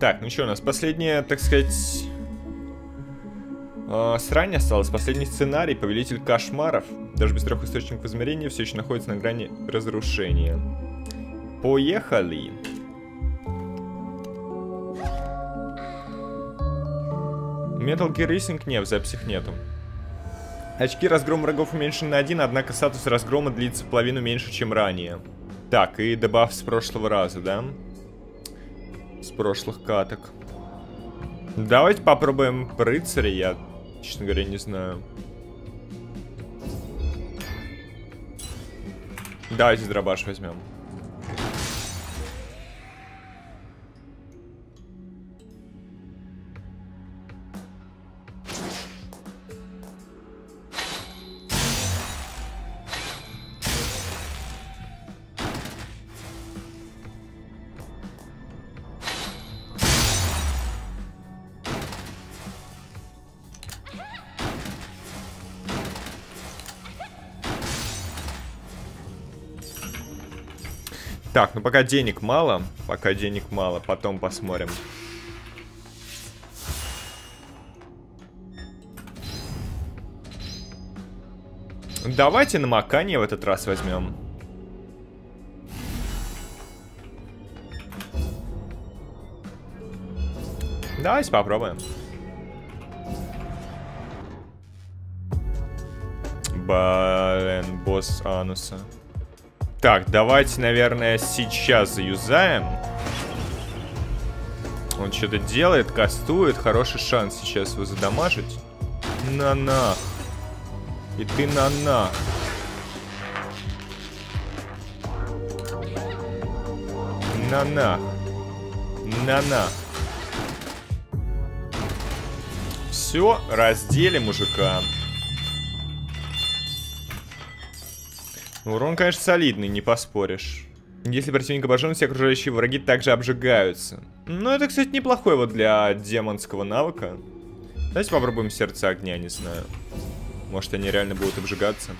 Так, ну что, у нас последняя, так сказать... Э, срань осталась. Последний сценарий. Повелитель кошмаров. Даже без трех источников измерения все еще находится на грани разрушения. Поехали. Metal Gear Racing нет, в записях нету. Очки разгрома врагов уменьшены на 1, однако статус разгрома длится половину меньше, чем ранее. Так, и добав с прошлого раза, да? С прошлых каток. Давайте попробуем рыцаря, я, честно говоря, не знаю. Давайте дробаш возьмем. Так, ну пока денег мало. Пока денег мало. Потом посмотрим. Давайте на макание в этот раз возьмем. Давайте попробуем. Блин, босс ануса. Так, давайте, наверное, сейчас заюзаем. Он что-то делает, кастует. Хороший шанс сейчас его задамажить. На-на. И ты на-на. На-на. На-на. Все, разделим мужика. Урон, конечно, солидный, не поспоришь. Если противник обожжен, все окружающие враги также обжигаются. Ну, это, кстати, неплохой вот для демонского навыка. Давайте попробуем сердце огня, не знаю. Может, они реально будут обжигаться.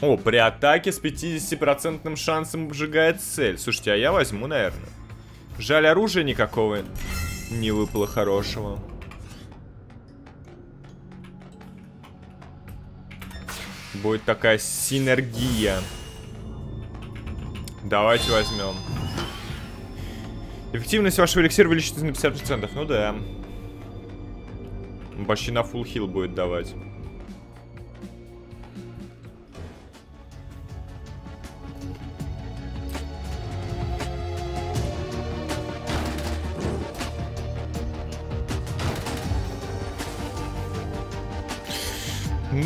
О, при атаке с 50% шансом обжигает цель. Слушайте, а я возьму, наверное. Жаль, оружия никакого не выпало хорошего. Будет такая синергия. Давайте возьмем. Эффективность вашего эликсира увеличится на 50%. Ну да. Почти на full хил будет давать.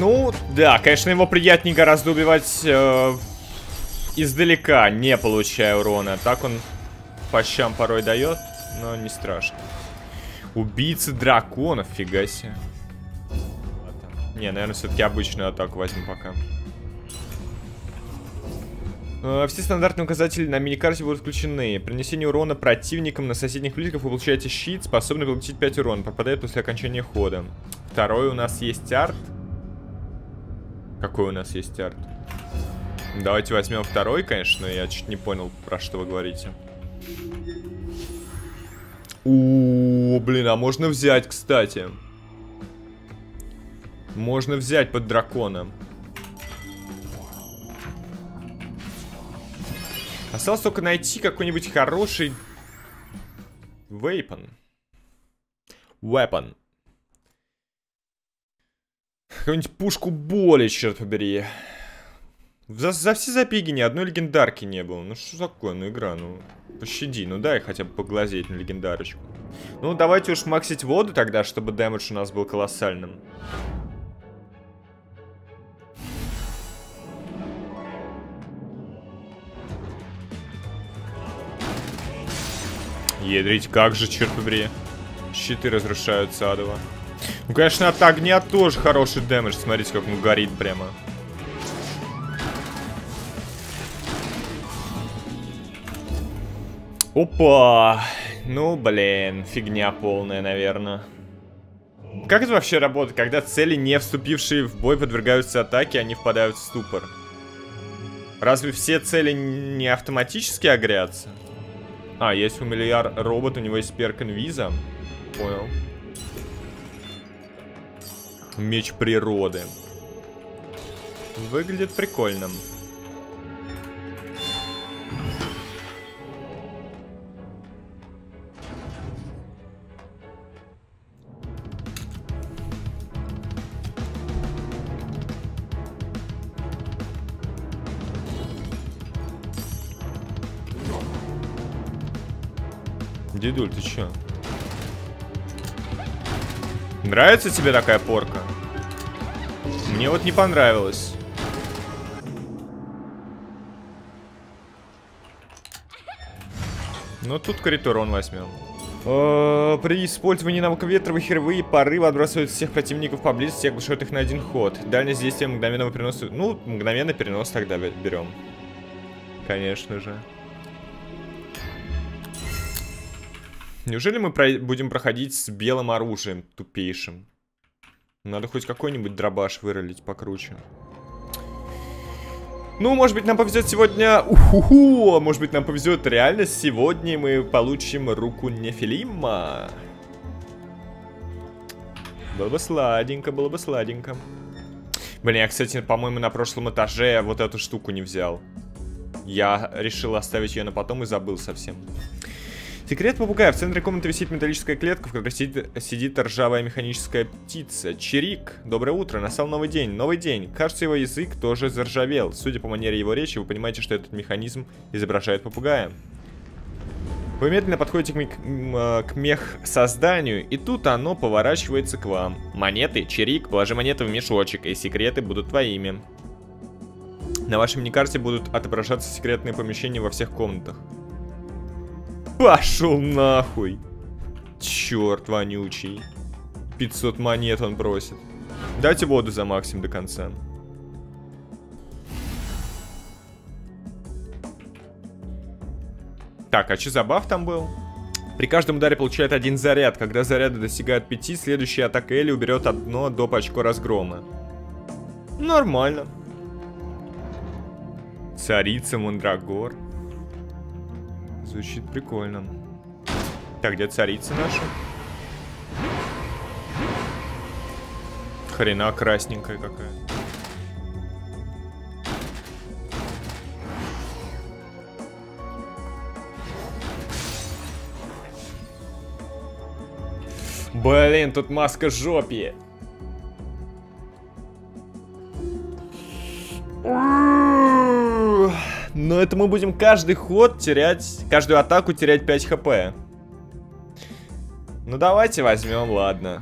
Ну, да, конечно, его приятнее гораздо убивать э, издалека, не получая урона. Так он по щам порой дает, но не страшно. Убийцы драконов, фига себе. Не, наверное, все-таки обычную атаку возьму пока. Э, все стандартные указатели на миникарте будут включены. При нанесении урона противникам на соседних близких вы получаете щит, способный получить 5 урона. Попадает после окончания хода. Второй у нас есть арт. Какой у нас есть арт? Давайте возьмем второй, конечно. Я чуть не понял, про что вы говорите. У, блин, а можно взять, кстати. Можно взять под дракона. Осталось только найти какой-нибудь хороший... Вейпон. Weapon. Какую-нибудь пушку боли, черт побери. За, за все запиги ни одной легендарки не было. Ну что такое, ну игра, ну пощади, ну дай хотя бы поглазеть на легендарочку. Ну давайте уж максить воду тогда, чтобы дэмэдж у нас был колоссальным. Едрить, как же, черт побери. Щиты разрушаются адово. Ну, конечно, от огня тоже хороший дэмэдж. Смотрите, как он горит прямо. Опа! Ну, блин, фигня полная, наверное. Как это вообще работает, когда цели, не вступившие в бой, подвергаются атаке, они впадают в ступор? Разве все цели не автоматически огрятся? А, есть фамильяр робот, у него есть перк инвиза. Понял. Меч природы. Выглядит прикольно. Дедуль, ты чё? Нравится тебе такая порка? Мне вот не понравилось. Ну тут коридор возьмем. Э, при использовании навыка ветра ветровые порывы отбрасывают всех противников поблизости и оглушают их на один ход. Дальность действия мгновенного переноса... Ну, мгновенный перенос тогда берем. Конечно же. Неужели мы про будем проходить с белым оружием тупейшим? Надо хоть какой-нибудь дробаш выролить покруче. Ну, может быть, нам повезет сегодня... Уху, может быть, нам повезет реально сегодня мы получим руку Нефилима. Было бы сладенько, было бы сладенько. Блин, я, кстати, по-моему, на прошлом этаже вот эту штуку не взял. Я решил оставить ее на потом и забыл совсем. Секрет попугая. В центре комнаты висит металлическая клетка, в которой сидит, сидит ржавая механическая птица. Чирик. Доброе утро. Настал новый день. Новый день. Кажется, его язык тоже заржавел. Судя по манере его речи, вы понимаете, что этот механизм изображает попугая. Вы медленно подходите к, мех, э, к мех-созданию, и тут оно поворачивается к вам. Монеты, Чирик, положи монеты в мешочек, и секреты будут твоими. На вашей миникарте будут отображаться секретные помещения во всех комнатах. Пошел нахуй. Черт вонючий. 500 монет он просит. Дайте воду за Максим до конца. Так, а что за баф там был? При каждом ударе получает один заряд. Когда заряды достигают 5, следующая атака Эли уберет одно доп. очко разгрома. Нормально. Царица Мандрагор. Звучит прикольно. Так, где царица наша? Хрена красненькая какая. Блин, тут маска жопи. Но это мы будем каждый ход терять, каждую атаку терять 5 хп. Ну давайте возьмем, ладно.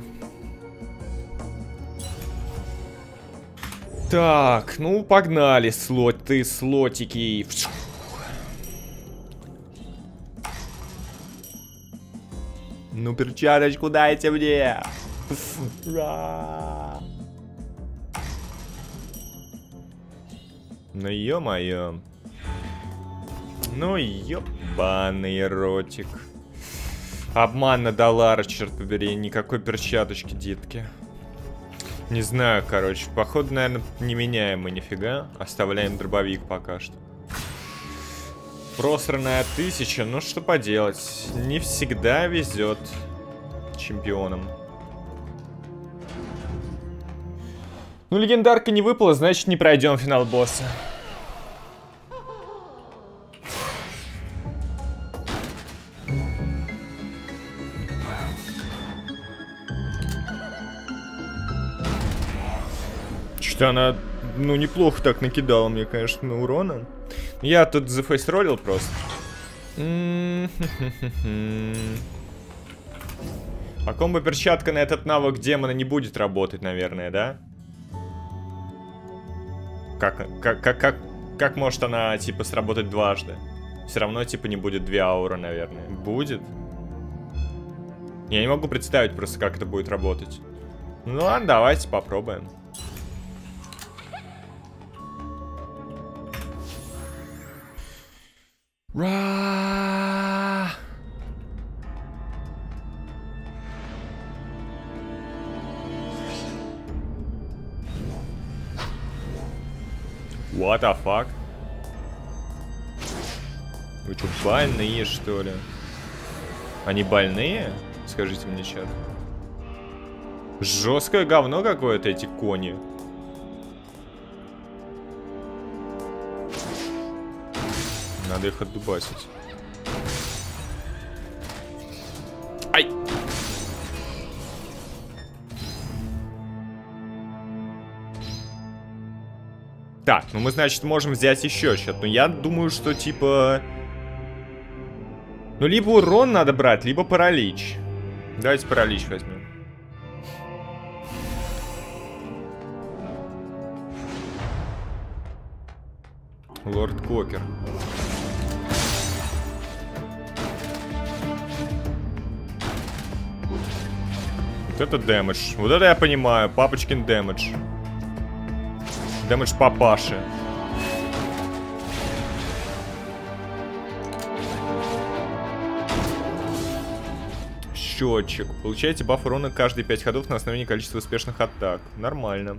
Так, ну погнали, слоты, слотики. Ну перчаточку дайте мне. Ну ё-моё. Ну, ёбаный ротик. Обман на доллар, черт побери. Никакой перчаточки, детки. Не знаю, короче. Походу, наверное, не меняем мы нифига. Оставляем дробовик пока что. Просранная тысяча. Ну, что поделать. Не всегда везет чемпионам. Ну, легендарка не выпала, значит, не пройдем финал босса. Что она, ну, неплохо так накидала мне, конечно, урона. Я тут зафейсролил просто. А комбо-перчатка на этот навык демона не будет работать, наверное, да? Как, как, как, как, как может она, типа, сработать дважды? Все равно, типа, не будет две ауры, наверное. Будет? Я не могу представить просто, как это будет работать. Ну ладно, давайте попробуем. Ра! What the fuck? Вы что, больные, что ли? Они больные? Скажите мне, чат. Жесткое говно какое-то эти кони. Надо их отдубасить. Ай! Так, ну мы, значит, можем взять еще счет. Но я думаю, что, типа... Ну, либо урон надо брать, либо паралич. Давайте паралич возьмем. Лорд Кокер. Это дэмэдж. Вот это я понимаю. Папочкин дэмэдж. Дэмэдж папаши. Счетчик. Получаете баф урона каждые 5 ходов на основании количества успешных атак. Нормально.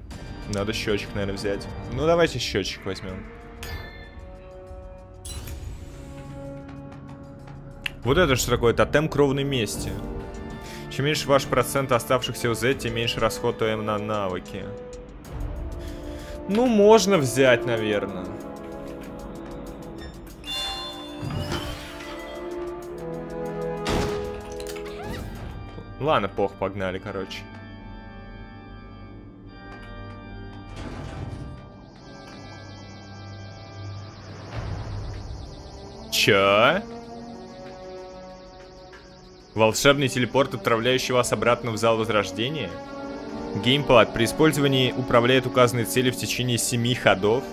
Надо счетчик, наверное, взять. Ну, давайте счетчик возьмем. Вот это что такое? Тотем кровной мести. Чем меньше ваш процент оставшихся УЗ, тем меньше расходуем на навыки. Ну, можно взять, наверное. Ладно, пох, погнали, короче. Чё? Волшебный телепорт, отправляющий вас обратно в зал возрождения? Геймпад при использовании управляет указанной цели в течение 7 ходов.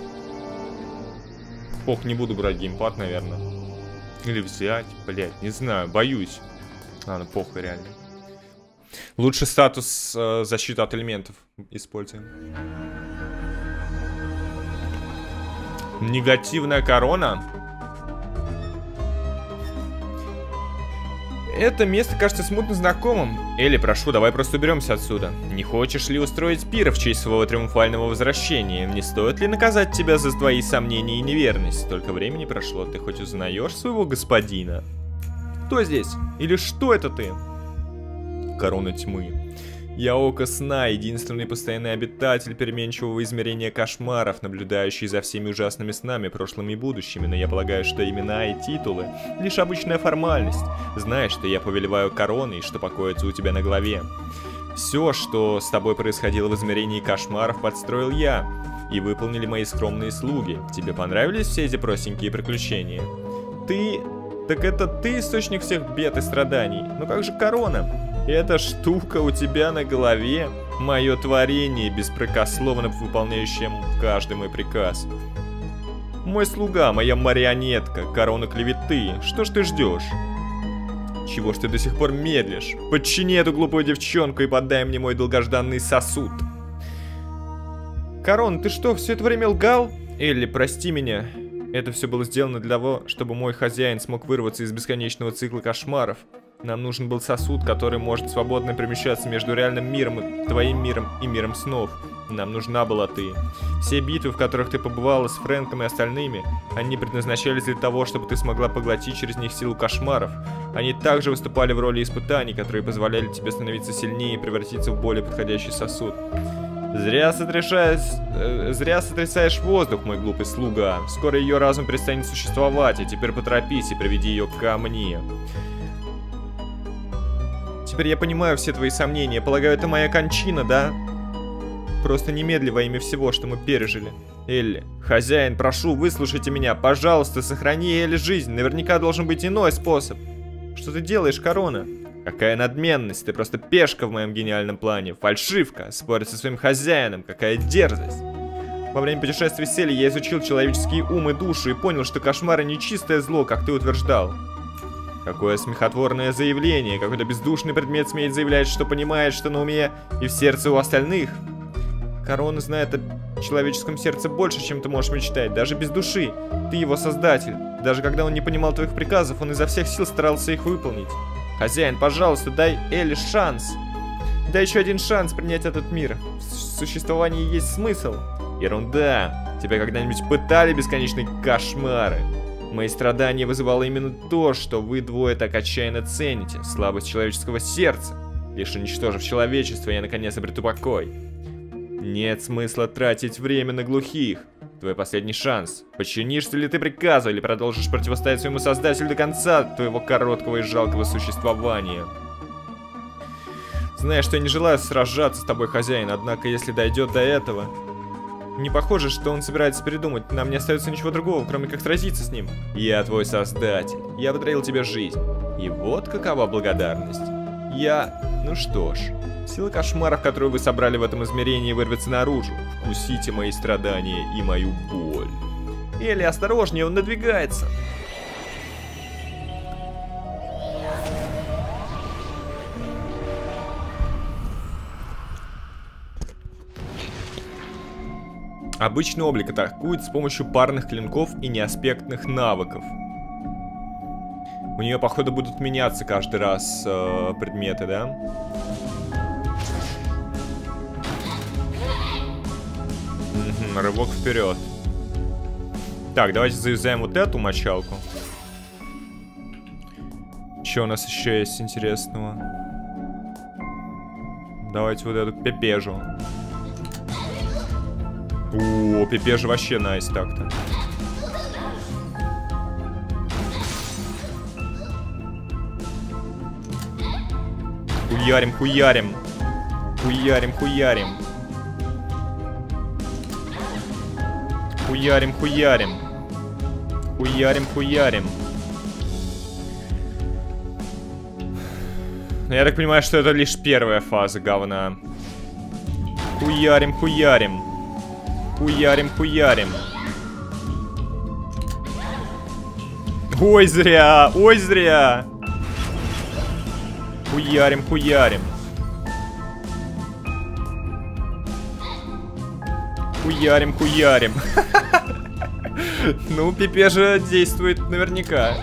Ох, не буду брать геймпад, наверное. Или взять, блять, не знаю, боюсь. Ладно, похуй, реально. Лучше статус э, защиты от элементов используем. Негативная корона. Это место кажется смутно знакомым. Элли, прошу, давай просто уберемся отсюда. Не хочешь ли устроить пир в честь своего триумфального возвращения? Не стоит ли наказать тебя за твои сомнения и неверность? Столько времени прошло, ты хоть узнаешь своего господина? Кто здесь? Или что это ты? Корона тьмы. Я око сна, единственный постоянный обитатель переменчивого измерения кошмаров, наблюдающий за всеми ужасными снами, прошлыми и будущими, но я полагаю, что имена и титулы — лишь обычная формальность. Знаешь, что я повелеваю короной, что покоится у тебя на голове. Все, что с тобой происходило в измерении кошмаров, подстроил я, и выполнили мои скромные слуги. Тебе понравились все эти простенькие приключения? Ты... Так это ты источник всех бед и страданий. Но как же корона? Эта штука у тебя на голове — мое творение, беспрекословно выполняющее каждый мой приказ. Мой слуга, моя марионетка, корона клеветы. Что ж ты ждешь? Чего ж ты до сих пор медлишь? Подчини эту глупую девчонку и подай мне мой долгожданный сосуд. Корон, ты что, все это время лгал? Элли, прости меня. Это все было сделано для того, чтобы мой хозяин смог вырваться из бесконечного цикла кошмаров. Нам нужен был сосуд, который может свободно перемещаться между реальным миром, твоим миром и миром снов. Нам нужна была ты. Все битвы, в которых ты побывала с Фрэнком и остальными, они предназначались для того, чтобы ты смогла поглотить через них силу кошмаров. Они также выступали в роли испытаний, которые позволяли тебе становиться сильнее и превратиться в более подходящий сосуд. Зря сотрясаешь, э, зря сотрясаешь воздух, мой глупый слуга. Скоро ее разум перестанет существовать, и теперь поторопись и приведи ее ко мне. Теперь я понимаю все твои сомнения. Полагаю, это моя кончина, да? Просто немедли во имя всего, что мы пережили. Элли, хозяин, прошу, выслушайте меня. Пожалуйста, сохрани Элли жизнь. Наверняка должен быть иной способ. Что ты делаешь, Корона? Какая надменность, ты просто пешка в моем гениальном плане. Фальшивка, спорить со своим хозяином, какая дерзость. Во время путешествия с Элли я изучил человеческие ум и душу и понял, что кошмары не чистое зло, как ты утверждал. Какое смехотворное заявление. Какой-то бездушный предмет смеет заявлять, что понимает, что на уме и в сердце у остальных. Корона знает о человеческом сердце больше, чем ты можешь мечтать. Даже без души. Ты его создатель. Даже когда он не понимал твоих приказов, он изо всех сил старался их выполнить. Хозяин, пожалуйста, дай Элли шанс. Дай еще один шанс принять этот мир. В существовании есть смысл. Ерунда. Тебя когда-нибудь пытали бесконечные кошмары? Мои страдания вызывало именно то, что вы двое так отчаянно цените. Слабость человеческого сердца. Лишь уничтожив человечество, я наконец обрету покой. Нет смысла тратить время на глухих. Твой последний шанс. Подчинишься ли ты приказу или продолжишь противостоять своему создателю до конца твоего короткого и жалкого существования? Знаешь, что я не желаю сражаться с тобой, хозяин, однако если дойдет до этого... Не похоже, что он собирается передумать. Нам не остается ничего другого, кроме как сразиться с ним. Я твой создатель. Я подарил тебе жизнь. И вот какова благодарность. Я... Ну что ж, Сила кошмаров, которую вы собрали в этом измерении, вырвется наружу. Вкусите мои страдания и мою боль. Элли, осторожнее, он надвигается. Обычный облик атакует с помощью парных клинков и неаспектных навыков. У нее, походу, будут меняться каждый раз э, предметы, да? рывок вперед. Так, давайте завязаем вот эту мочалку. Что у нас еще есть интересного? Давайте вот эту пепежу. О, пепежа вообще найс так-то. Хуярим, хуярим. Хуярим, хуярим. Хуярим, хуярим. Хуярим, хуярим. Ну, я так понимаю, что это лишь первая фаза говна. Хуярим, хуярим. Хуярим, хуярим. Ой, зря, ой, зря. Хуярим, хуярим. Хуярим, хуярим. Ну, Пипе же действует наверняка.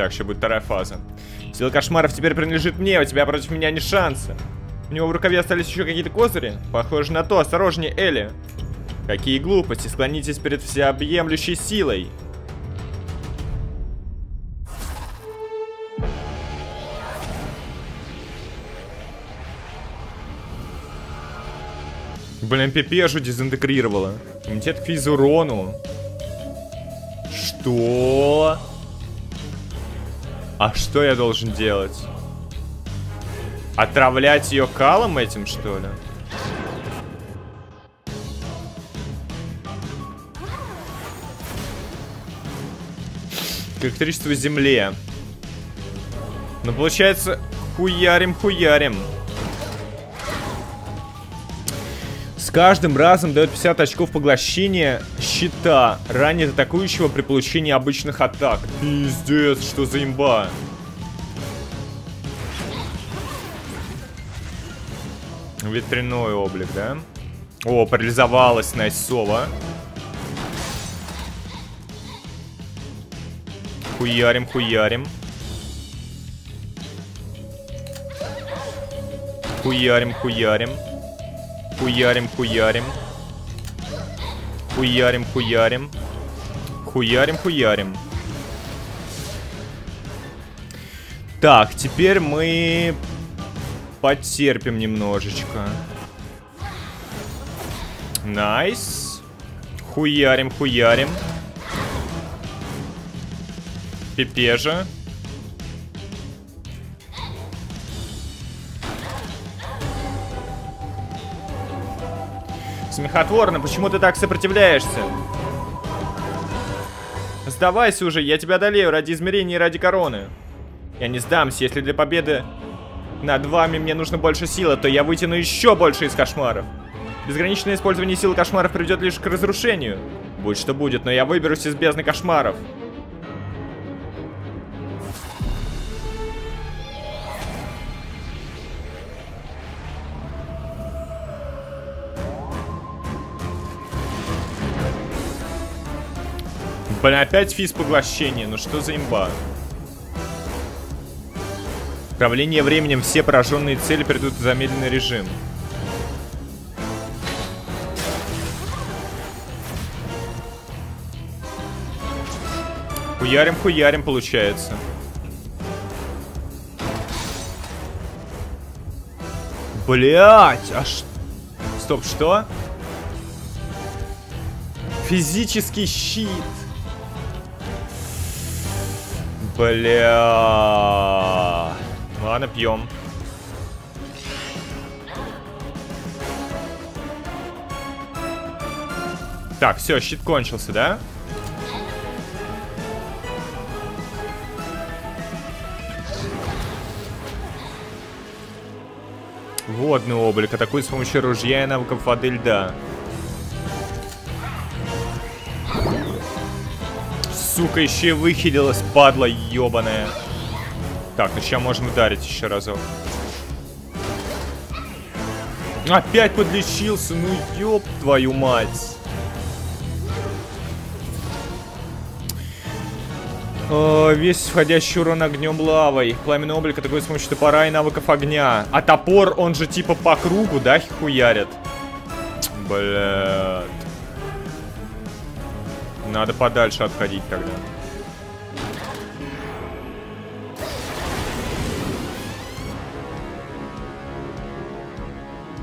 Так, еще будет вторая фаза. Сила кошмаров теперь принадлежит мне, у тебя против меня не шанса. У него в рукаве остались еще какие-то козыри? Похоже на то, осторожнее, Элли. Какие глупости, склонитесь перед всеобъемлющей силой. Блин, пипежу дезинтегрировала. Иммунитет к физурону. Что? А что я должен делать? Отравлять ее калом этим, что ли? Электричество земле. Ну, получается, хуярим-хуярим. С каждым разом дает 50 очков поглощения щита, ранит атакующего при получении обычных атак. Пиздец, что за имба. Ветряной облик, да? О, парализовалась Найсова. Хуярим, хуярим. Хуярим, хуярим. Хуярим, хуярим. Хуярим, хуярим. Хуярим, хуярим. Так, теперь мы потерпим немножечко. Nice. Хуярим, хуярим. Пепежа. Смехотворно, почему ты так сопротивляешься? Сдавайся уже, я тебя одолею ради измерений и ради короны. Я не сдамся, если для победы над вами мне нужно больше силы, то я вытяну еще больше из кошмаров. Безграничное использование сил кошмаров приведет лишь к разрушению. Будь что будет, но я выберусь из бездны кошмаров. Блин, опять физ поглощения. Ну что за имба? Управление временем. Все пораженные цели придут в замедленный режим. Хуярим, хуярим, получается. Блять, а ш... Стоп, что? Физический щит. Бля. Ладно, пьем. Так, все, щит кончился, да? Водный облик. Атакует с помощью ружья и навыков воды льда. Сука, еще и выхилилась, падла ебаная. Так, ну сейчас можем ударить еще разок. Опять подлечился, ну ёб твою мать. О, весь входящий урон огнем лавой. Пламенный облик атакует с помощью топора и навыков огня. А топор, он же типа по кругу, да, хуярит? Блядь. Надо подальше отходить тогда.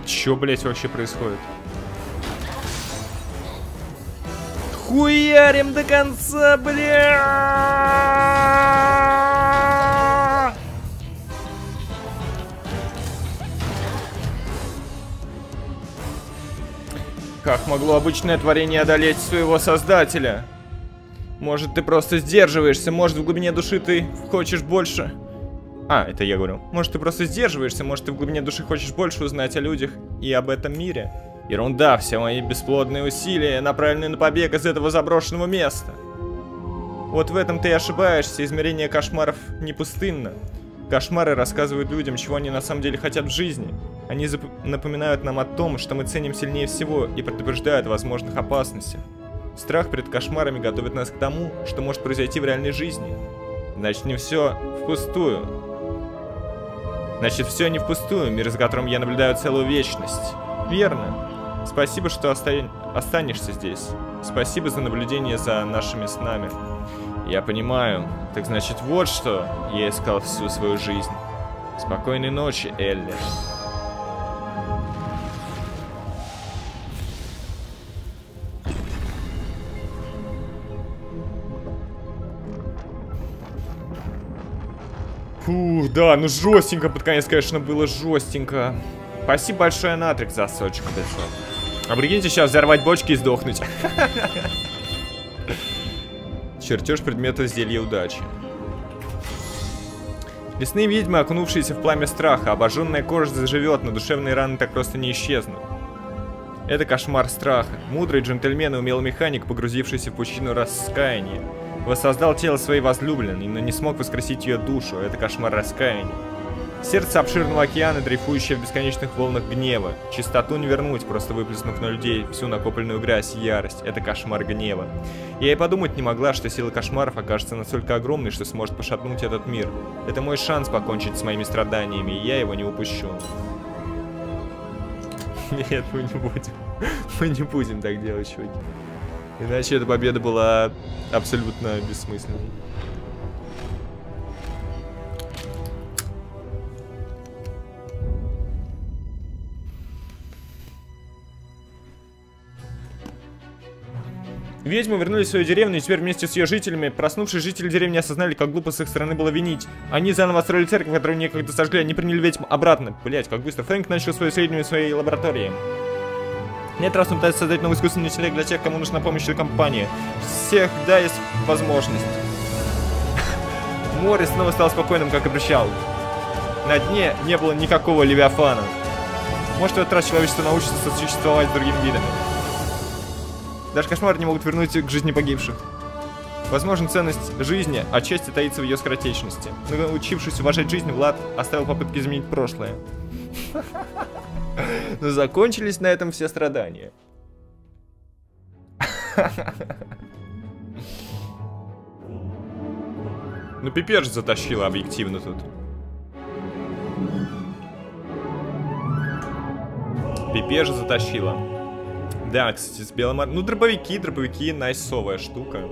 Чё, блять, вообще происходит? Хуярим до конца, бля! Как могло обычное творение одолеть своего создателя? Может, ты просто сдерживаешься, может, в глубине души ты хочешь больше... А, это я говорю. Может, ты просто сдерживаешься, может, ты в глубине души хочешь больше узнать о людях и об этом мире. Ерунда, все мои бесплодные усилия направлены на побег из этого заброшенного места. Вот в этом ты и ошибаешься, измерение кошмаров не пустынно. Кошмары рассказывают людям, чего они на самом деле хотят в жизни. Они напоминают нам о том, что мы ценим сильнее всего и предупреждают о возможных опасностях. Страх перед кошмарами готовит нас к тому, что может произойти в реальной жизни. Значит, не все впустую. Значит, все не впустую, мир, за которым я наблюдаю целую вечность. Верно. Спасибо, что оста... останешься здесь. Спасибо за наблюдение за нашими снами. Я понимаю. Так значит, вот что я искал всю свою жизнь. Спокойной ночи, Элли. Фух, да, ну жестенько под конец, конечно, было жестенько. Спасибо большое, Натрик, за сочек. А прикиньте, сейчас взорвать бочки и сдохнуть. Чертеж предмета зелья удачи. Лесные ведьмы, окунувшиеся в пламя страха, обожженная кожа заживет, но душевные раны так просто не исчезнут. Это кошмар страха. Мудрый джентльмен и умелый механик, погрузившийся в пучину раскаяния. Воссоздал тело своей возлюбленной, но не смог воскресить ее душу. Это кошмар раскаяния. Сердце обширного океана, дрейфующее в бесконечных волнах гнева. Чистоту не вернуть, просто выплеснув на людей всю накопленную грязь и ярость. Это кошмар гнева. Я и подумать не могла, что сила кошмаров окажется настолько огромной, что сможет пошатнуть этот мир. Это мой шанс покончить с моими страданиями, и я его не упущу. Нет, мы не будем. Мы не будем так делать, чуваки. Иначе эта победа была абсолютно бессмысленной. Ведьмы вернулись в свою деревню, и теперь вместе с ее жителями, проснувшись жители деревни осознали, как глупо с их стороны было винить. Они заново строили церковь, которую некогда сожгли, они приняли ведьм обратно. Блять, как быстро. Фрэнк начал свое исследование в своей лаборатории. Нет, раз он пытается создать новый искусственный интеллект для тех, кому нужна помощь или компания. Всех, да, есть возможность. Море снова стал спокойным, как обещал. На дне не было никакого левиафана. Может, в этот раз человечество научится сосуществовать с другими видами. Даже кошмары не могут вернуть к жизни погибших. Возможно, ценность жизни отчасти таится в ее скоротечности. Но научившись уважать жизнь, Влад оставил попытки изменить прошлое. Но закончились на этом все страдания. Ну пипец затащила объективно тут. Пипеж затащила. Да, кстати, с белым... Ну, дробовики, дробовики, найсовая штука.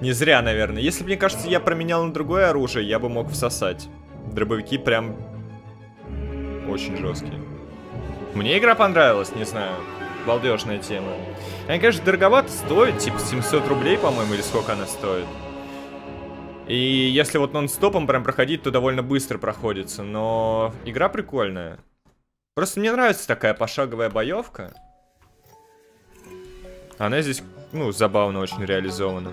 Не зря, наверное. Если, мне кажется, я променял на другое оружие, я бы мог всосать. Дробовики прям очень жесткие. Мне игра понравилась, не знаю. Балдежная тема. Они, конечно, дороговато стоит, типа 700 рублей, по-моему, или сколько она стоит. И если вот нон-стопом прям проходить, то довольно быстро проходится. Но игра прикольная. Просто мне нравится такая пошаговая боевка. Она здесь, ну, забавно очень реализована.